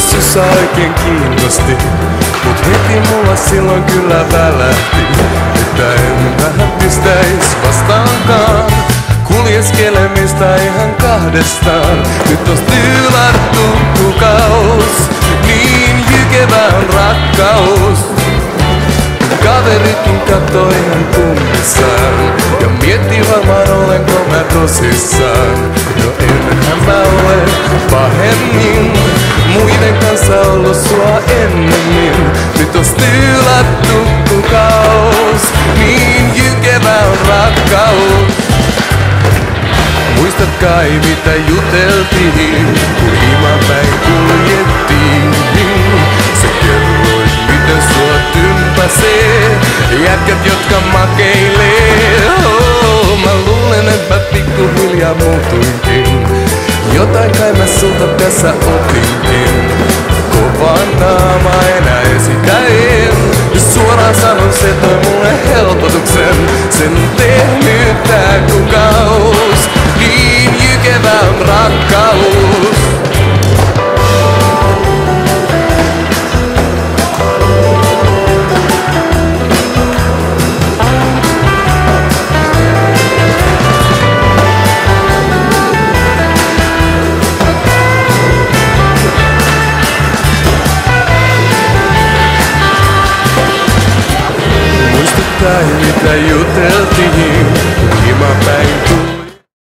sussa oikein kiinnosti. Mut heti mulla silloin kyllä välähti, että en vähän pistäis vastaankaan. Kuljeskelemista ihan kahdestaan, nyt on stylattu kukaus. Niin jykevä on rakkaus. Kaveritkin kattoo ihan kummissaan Ja mietti varmaan olenko mä tosissaan No enhän mä ole pahemmin ollut sua ennemmin Nyt on stylattu kukaus Niin jykevä on rakkaus Muistat kai mitä juteltiin, kun päin kuljettiin. Se kerroit miten sua tympäsee, jätkät jotka makeilee. Oh, mä luulen, että pikkuhiljaa muutuinkin. Jotain kai mä sulta tässä opinkin. Kovaa naama enää esitä en. Jos suoraan sanon, se toi mulle helpotuksen. Sen tehnyt tää kukaus. Niin jykevä on rakkaus. Muistat kai mitä juteltiin, kun päin